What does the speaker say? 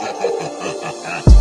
ha, ha, ha, ha, ha, ha.